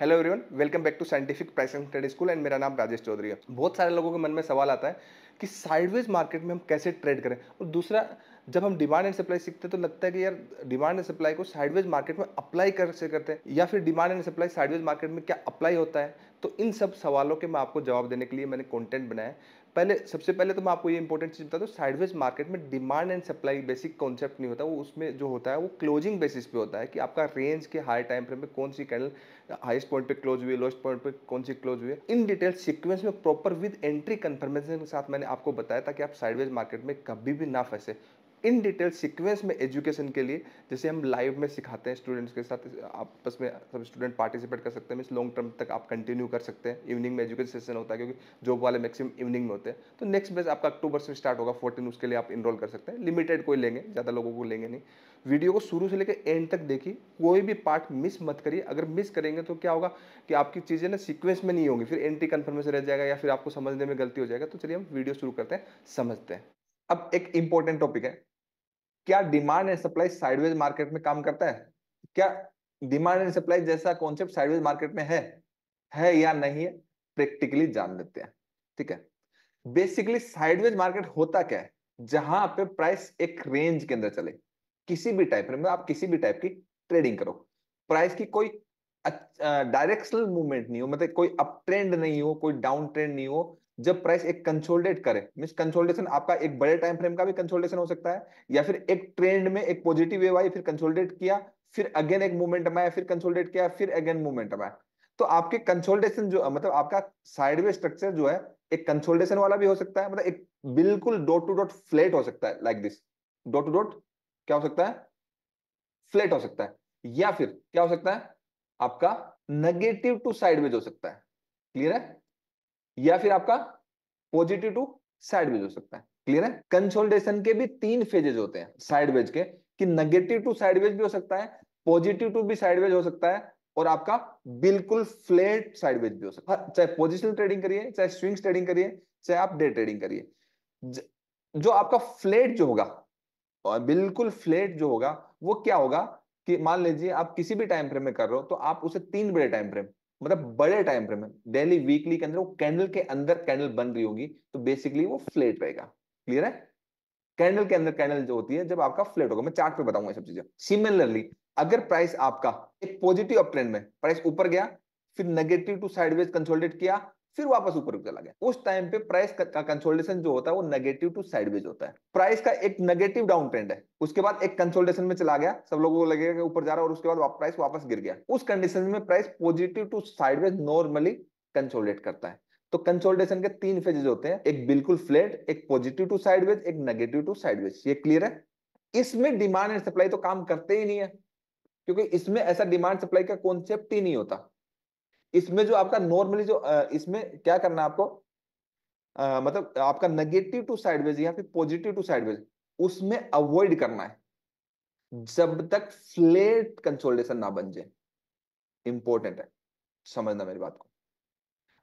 Hello everyone welcome back to scientific pricing study school and मेरा नाम राजेश चौधरी है। बहुत सारे लोगों के मन में सवाल आता है कि साइडवेज मार्केट में हम कैसे ट्रेड करें? और दूसरा जब हम डिमांड एंड सप्लाई सीखते हैं तो लगता है कि यार डिमांड एंड सप्लाई को साइडवेज मार्केट में अप्लाई कर, से करते हैं, या फिर demand and supply sideways market में क्या अप्लाई होता है? तो इन सब सवालों के मैं आपको जवाब देने के लिए मैंने कंटेंट बनाया पहले, सबसे पहले तो मैं आपको ये इंपॉर्टेंट चीज़ बता दूँ साइडवेज मार्केट में demand and supply basic concept नहीं होता, वो उसमें जो होता है, वो क्लोजिंग बेसिस पे होता है कि आपका रेंज के हाई टाइम फ्रेम में कौन सी कैंडल हाईएस्ट पॉइंट पे क्लोज हुई लोएस्ट पॉइंट पे कौन सी क्लोज हुई इन डिटेल सीक्वेंस में प्रॉपर विद एंट्री कन्फर्मेशन के साथ मैंने आपको बताया, ताकि आप साइडवेज मार्केट में कभी भी ना फंसे। इन डिटेल सीक्वेंस में एजुकेशन के लिए, जैसे हम लाइव में सिखाते हैं स्टूडेंट्स के साथ, आपस में सब स्टूडेंट पार्टिसिपेट कर सकते हैं मीन लॉन्ग टर्म तक आप कंटिन्यू कर सकते हैं इवनिंग में एजुकेशन सेशन होता है, क्योंकि जॉब वाले मैक्सिमम इवनिंग में होते हैं। तो नेक्स्ट बेस आपका अक्टूबर से स्टार्ट होगा फोर्टीन उसके लिए आप इनरोल कर सकते हैं। लिमिटेड कोई लेंगे, ज़्यादा लोगों को लेंगे नहीं। वीडियो को शुरू से लेकर एंड तक देखिए, कोई भी पार्ट मिस मत करिए। अगर मिस करेंगे तो क्या होगा कि आपकी चीज़ें ना सीक्वेंस में नहीं होंगी, फिर एंट्री कन्फर्मेशन रह जाएगा या फिर आपको समझने में गलती हो जाएगा। तो चलिए हम वीडियो शुरू करते हैं, समझते हैं। अब एक इंपॉर्टेंट टॉपिक है क्या demand and supply sideways market में काम करता है? क्या डिमांड एंड सप्लाई जैसा कॉन्सेप्ट साइडवेज मार्केट में है? है या नहीं है? प्रैक्टिकली जान लेते हैं, ठीक है? बेसिकली साइडवेज मार्केट होता क्या है? जहाँ पे प्राइस एक रेंज के अंदर चले। किसी भी टाइप में आप किसी भी टाइप की ट्रेडिंग करो। प्राइस की कोई डायरेक्शनल मूवमेंट नहीं हो मतलब कोई अप ट्रेंड नहीं हो, कोई डाउन ट्रेंड नहीं हो, जब प्राइस एक कंसोलिडेट करे। मीन कंसोलिडेशन आपका एक बड़े टाइम फ्रेम का भी कंसोलिडेशन हो सकता है, या फिर एक ट्रेंड में एक पॉजिटिव वेव आई, फिर कंसोलिडेट किया, फिर अगेन एक मूवमेंट आया, फिर कंसोलिडेट किया, फिर अगेन मूवमेंट आया। तो आपके कंसोलिडेशन जो मतलब आपका साइडवे स्ट्रक्चर जो है, एक कंसोलिडेशन वाला भी हो सकता है मतलब एक बिल्कुल डॉट टू डॉट फ्लेट हो सकता है like this dot to dot क्या हो सकता है? फ्लेट हो सकता है। या फिर क्या हो सकता है? आपका नेगेटिव टू साइडवेज हो सकता है। क्लियर है? या फिर आपका पॉजिटिव टू साइडवेज हो सकता है। क्लियर है? कंसोलिडेशन के भी तीन फेजेज होते हैं साइडवेज के, कि नेगेटिव टू साइडवेज भी हो सकता है पॉजिटिव टू भी साइडवेज हो सकता है, और आपका बिल्कुल फ्लैट साइडवेज भी हो सकता है। चाहे पोजिशनल ट्रेडिंग करिए, चाहे स्विंग ट्रेडिंग करिए, चाहे आप डे ट्रेडिंग करिए। जो आपका फ्लैट जो होगा, और बिल्कुल फ्लैट जो होगा, वो क्या होगा? कि मान लीजिए आप किसी भी टाइम फ्रेम में कर रहे हो तो आप उसे तीन बड़े टाइम फ्रेम मतलब बड़े टाइम फ्रेम में डेली वीकली के अंदर वो कैंडल के अंदर कैंडल बन रही होगी तो बेसिकली वो फ्लेट रहेगा। क्लियर है? कैंडल के अंदर कैंडल जो होती है, जब आपका फ्लेट होगा, मैं चार्ट पे बताऊँगा सब चीज़ें। सिमिलरली अगर प्राइस आपका एक पॉजिटिव अप ट्रेंड में प्राइस ऊपर गया, फिर नेगेटिव टू साइडवेज कंसोलिडेट किया फिर वापस ऊपर चला गया। उस टाइम पे प्राइस का कंसोलिडेशन जो होता है, वो नेगेटिव टू साइडवेज होता है। प्राइस का एक नेगेटिव डाउन ट्रेंड है। उसके बाद एक कंसोलिडेशन में चला गया, सब लोगों को लगेगा कि ऊपर जा रहा है और उसके बाद प्राइस वापस गिर गया। उस कंडीशन में price positive to sideways normally consolidate करता है। तो कंसोलिडेशन के तीन फेजेज होते हैं। एक बिल्कुल फ्लैट एक पॉजिटिव टू साइडवेज एक नेगेटिव टू साइडवेज ये क्लियर है? इसमें डिमांड एंड सप्लाई तो काम करते ही नहीं है। क्योंकि इसमें ऐसा डिमांड सप्लाई का कॉन्सेप्ट ही नहीं होता। इसमें जो आपका नॉर्मली जो इसमें क्या करना है आपको? आ, मतलब आपका नेगेटिव टू साइडवेज या फिर पॉजिटिव टू साइडवेज उसमें अवॉइड करना है। जब तक फ्लेट कंसोलिडेशन ना बन जाए। इंपॉर्टेंट है। समझना मेरी बात को।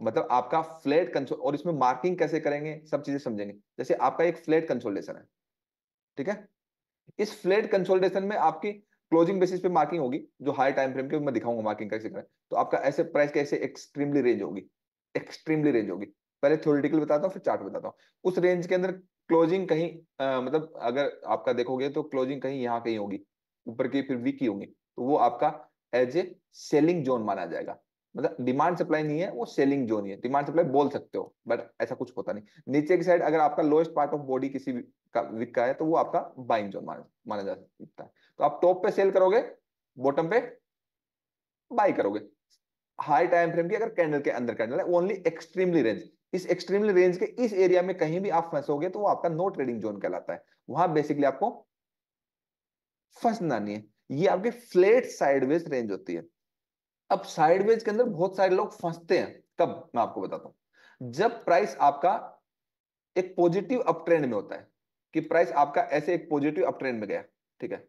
मतलब आपका फ्लैट कंसोल और इसमें मार्किंग कैसे करेंगे सब चीज़ें समझेंगे। जैसे आपका एक फ्लैट कंसोलिडेशन है। ठीक है? इस फ्लैट कंसोलिडेशन में आपकी क्लोजिंग बेसिस पे मार्किंग होगी जो हाई टाइम फ्रेम के मैं दिखाऊँगा मार्किंग कैसे करें तो आपका ऐसे प्राइस कैसे एक्सट्रीमली रेंज होगी? एक्सट्रीमली रेंज होगी। पहले थ्योरेटिकल बताता हूँ फिर चार्ट बताता हूँ। उस रेंज के अंदर क्लोजिंग कहीं आ, मतलब अगर आपका देखोगे तो क्लोजिंग कहीं यहाँ कहीं होगी। ऊपर की फिर वीक की होगी। तो वो आपका एज ए सेलिंग जोन माना जाएगा। मतलब डिमांड सप्लाई नहीं है, वो सेलिंग जोन ही है। डिमांड सप्लाई बोल सकते हो बट ऐसा कुछ होता नहीं। नीचे की साइड अगर आपका लोएस्ट पार्ट ऑफ़ बॉडी किसी का विक का है तो वो आपका बाइंग जोन माना जा सकता है। तो आप टॉप पे सेल करोगे बॉटम पे बाई करोगे। हाई टाइम फ्रेम की अगर कैंडल के अंदर कैंडल है ओनली एक्सट्रीमली रेंज इस एक्सट्रीमली रेंज के इस एरिया में कहीं भी आप फंसोगे तो वो आपका नो ट्रेडिंग जोन कहलाता है। वहाँ बेसिकली आपको फंसना नहीं है। ये आपके फ्लेट साइडवेज रेंज होती है। अब साइडवेज के अंदर बहुत सारे लोग फंसते हैं। कब? मैं आपको बताता हूँ। जब प्राइस आपका एक पॉजिटिव अप ट्रेंड में होता है, कि प्राइस आपका ऐसे एक पॉजिटिव अप ट्रेंड में गया, ठीक है?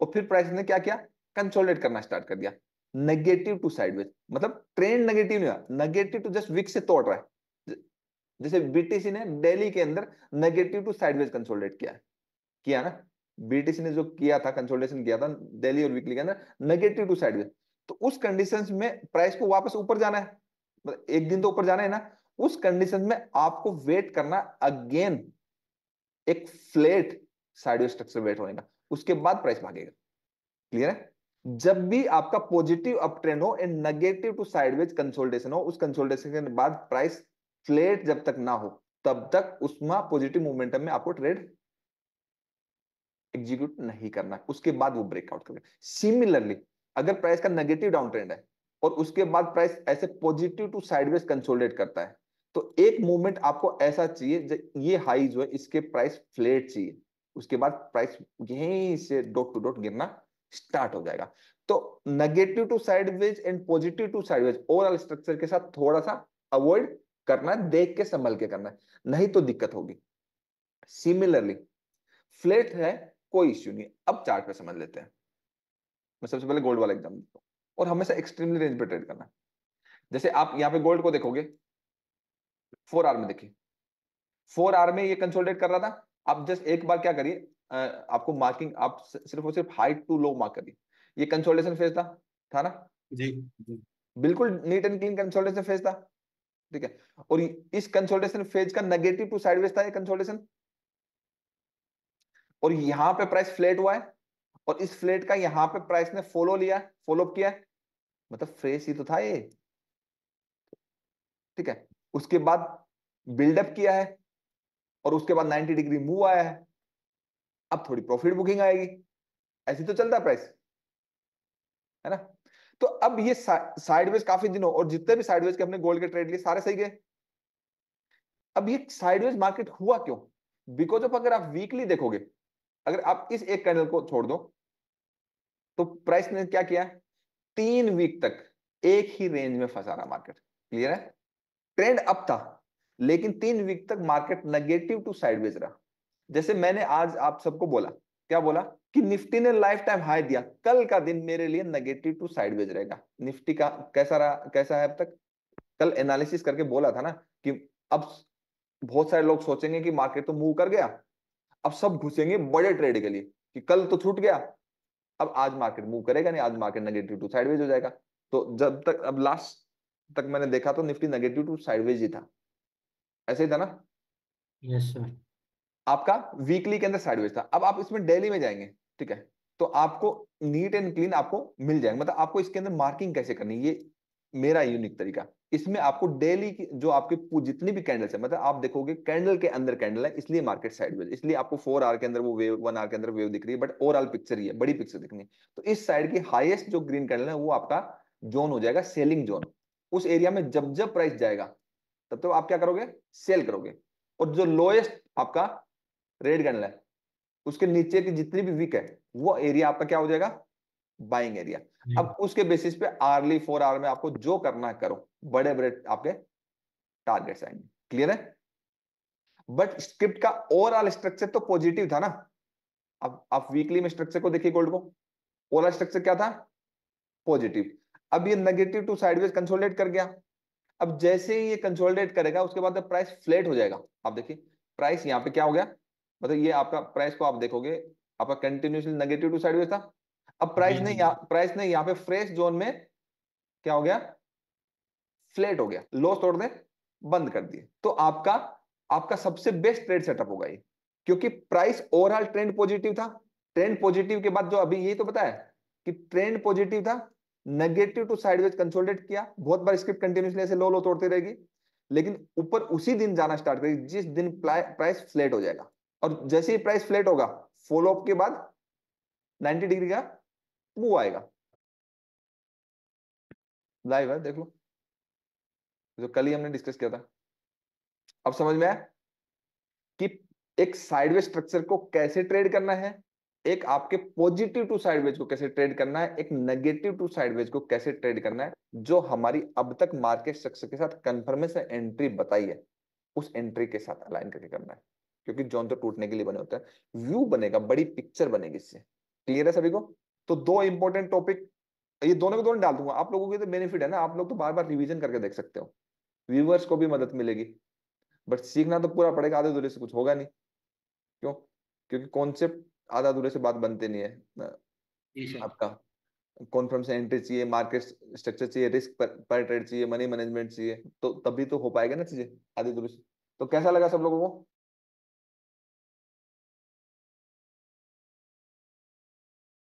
और फिर प्राइस ने क्या किया? कंसोलिडेट करना स्टार्ट कर दिया। नेगेटिव टू साइडवेज मतलब ट्रेंड नेगेटिव नहीं हुआ नेगेटिव टू जस्ट विक से तोड़ रहा है। जैसे बीटीसी ने दिल्ली के अंदर नेगेटिव टू साइडवेज कंसोलिडेट किया। किया ना? बीटीसी ने जो किया था कंसोलिडेशन किया था दिल्ली और वीकली के अंदर नेगेटिव टू साइडवेज तो उस कंडीशन में प्राइस को वापस ऊपर जाना है। मतलब एक दिन तो ऊपर जाना है ना। उस कंडीशन में आपको वेट करना अगेन एक फ्लेट साइडवे स्ट्रक्चर वेट होने का। उसके बाद प्राइस भागेगा। क्लियर है? जब भी आपका पॉजिटिव अप ट्रेंड हो and negative to sideways consultation हो, उस कंसोल्टेशन के बाद प्राइस फ्लेट जब तक ना हो, तब तक उसमें पॉजिटिव मोमेंटम में आपको ट्रेड एग्जीक्यूट नहीं करना। उसके बाद वो ब्रेकआउट करेगा। सिमिलरली अगर प्राइस का नेगेटिव डाउन ट्रेंड है, और उसके बाद प्राइस ऐसे पॉजिटिव टू साइडवेज कंसोलिडेट करता है तो एक मूवमेंट आपको ऐसा चाहिए ये हाई जो है इसके प्राइस फ्लेट चाहिए। उसके बाद प्राइस यहीं से डॉट टू डॉट गिरना स्टार्ट हो जाएगा। तो negative to sideways and positive to sideways overall structure के साथ थोड़ा सा अवॉइड करना है, देख के संभल के करना है, नहीं तो दिक्कत होगी। सिमिलरली फ्लेट है, कोई इश्यू नहीं। अब चार्ट पे समझ लेते हैं। मैं सबसे पहले गोल्ड वाला एग्ज़ाम देता हूँ। और हमेशा एक्सट्रीमली रेंज पे ट्रेड करना। जैसे आप यहाँ पे गोल्ड को देखोगे फोर आर में देखिए। फोर आर में ये कंसोलिडेट कर रहा था। आप जस्ट एक बार क्या करिए आपको मार्किंग आप सिर्फ़ और सिर्फ़ हाइट टू लो मार्क करिए। ये कंसोलिडेशन फ़ेज़ था था ना? जी जी। बिल्कुल neat and clean consolidation phase था ठीक है? और इस कंसोलिडेशन फ़ेज़ का नेगेटिव टू साइडवेज था ये कंसोलिडेशन और यहाँ पे प्राइस फ्लैट हुआ है। और इस फ्लैट का यहाँ पे प्राइस ने फॉलो लिया फॉलो किया। मतलब फ्रेश ही तो था ये। ठीक है? उसके बाद बिल्डअप किया है और उसके बाद 90 डिग्री मूव आया है। अब थोड़ी प्रॉफिट बुकिंग आएगी। ऐसी तो चलता प्राइस है ना? तो अब ये साइडवेज काफ़ी दिनों और जितने भी साइडवेज के अपने गोल्ड के ट्रेड लिए सारे सही गए। अब ये साइडवेज मार्केट हुआ क्यों? बिकॉज़ ऑफ़ अगर आप वीकली देखोगे, अगर आप इस एक कैंडल को छोड़ दो तो प्राइस ने क्या किया? तीन वीक तक एक ही रेंज में फंसा रहा मार्केट क्लियर है? ट्रेंड अप था, लेकिन तीन वीक तक मार्केट नेगेटिव टू साइडवेज रहा। जैसे मैंने आज आप सबको बोला, क्या बोला? कि निफ्टी ने लाइफ टाइम हाई दिया। कल का दिन मेरे लिए नेगेटिव टू साइडवेज रहेगा। निफ्टी का कैसा रहा, कैसा है अब तक? कल एनालिसिस करके बोला था ना कि अब बहुत सारे लोग सोचेंगे कि मार्केट तो मूव कर गया। अब सब घुसेंगे बड़े ट्रेड के लिए कि कल तो छूट गया। अब आज मार्केट मूव करेगा नहीं आज मार्केट नेगेटिव टू साइडवेज हो जाएगा। तो जब तक अब लास्ट तक मैंने देखा तो निफ्टी नेगेटिव टू साइडवेज ही था। ऐसे ही था ना? यस सर आपका वीकली के अंदर साइडवेज था। अब आप इसमें डेली में जाएँगे ठीक है? तो आपको नीट एंड क्लीन आपको मिल जाएगा। मतलब आपको इसके अंदर मार्किंग कैसे करनी ये मेरा यूनिक तरीका। इसमें आपको डेली जो आपके जितनी भी कैंडल्स है मतलब आप देखोगे कैंडल के अंदर कैंडल है, इसलिए मार्केट साइडवेज इसलिए आपको फोर आर के अंदर वो वेव वन आर के अंदर वेव दिख रही है बट ओवरऑल पिक्चर ही है, बड़ी पिक्चर दिखनी तो इस साइड की हाईएस्ट जो ग्रीन कैंडल है, वो आपका जोन हो जाएगा सेलिंग जोन उस एरिया में जब जब प्राइस जाएगा, तब तो आप क्या करोगे? सेल करोगे। और जो लोएस्ट आपका रेड कैंडल है, उसके नीचे की जितनी भी वीक है, वो एरिया आपका क्या हो जाएगा? बाइंग एरिया अब उसके बेसिस पे आरली फोर आवर में आपको जो करना है करो। बड़े बड़े आपके टारगेट्स आएँगे। क्लियर है? बट स्क्रिप्ट का ओवरऑल स्ट्रक्चर तो पॉजिटिव था ना। अब, आप वीकली में स्ट्रक्चर को देखिए गोल्ड को। ओवरऑल स्ट्रक्चर क्या था? पॉजिटिव अब ये नेगेटिव टू साइडवेज कंसोलिडेट कर गया। अब जैसे ही ये कंसोलिडेट करेगा, उसके बाद प्राइस फ्लैट हो जाएगा। आप देखिए प्राइस यहाँ पे क्या हो गया? मतलब ये आपका प्राइस को आप देखोगे, आपका कंटिन्यूसली नेगेटिव टू साइडवेज था। अब प्राइस ने प्राइस ने यहाँ पे फ्रेश जोन में क्या हो गया? फ्लेट हो गया। लॉस तोड़ दे बंद कर दिए। तो आपका आपका सबसे बेस्ट ट्रेड सेटअप होगा ये। क्योंकि प्राइस ओवरऑल ट्रेंड पॉजिटिव था। ट्रेंड पॉजिटिव के बाद जो अभी यही तो बताया कि ट्रेंड पॉजिटिव था नेगेटिव टू साइडवेज कंसोलिडेट किया। बहुत बार स्क्रिप्ट कंटिन्यूसली ऐसे लो लो तोड़ती रहेगी। लेकिन ऊपर उसी दिन जाना स्टार्ट करेगी जिस दिन प्राइस फ्लेट हो जाएगा। और जैसे ही प्राइस फ्लेट होगा फॉलो अप के बाद 90 डिग्री का मूव आएगा। लाइव है, देख लो। जो कल ही हमने डिस्कस किया था। अब समझ में आया? कि एक साइडवेज स्ट्रक्चर को कैसे ट्रेड करना है? एक आपके पॉजिटिव टू साइडवेज को कैसे ट्रेड करना है? एक नेगेटिव टू साइडवेज को कैसे ट्रेड करना है? जो हमारी अब तक मार्केट स्ट्रक्चर के साथ कंफर्मेशन एंट्री बताई है, उस एंट्री के साथ अलाइन करके करना है। क्योंकि जोन तो टूटने के लिए बने होते हैं। व्यू बनेगा, बड़ी पिक्चर बनेगी इससे। क्लियर है सभी को? तो दो इंपॉर्टेंट टॉपिक ये दोनों को दोनों डाल दूँगा। आप लोगों की तो बेनिफिट है ना आप लोग तो बार बार रिवीजन करके देख सकते हो। व्यूवर्स को भी मदद मिलेगी। बट सीखना तो पूरा पड़ेगा आधे दूरे से कुछ होगा नहीं। क्यों? क्योंकि कॉन्सेप्ट आधा दूरे से बात बनते नहीं है आपका कॉन्फर्म से एंट्री चाहिए मार्केट स्ट्रक्चर चाहिए रिस्क पर, ट्रेड चाहिए मनी मैनेजमेंट चाहिए तो तभी तो हो पाएगा ना चीज़ें आदि से। तो कैसा लगा सब लोगों को?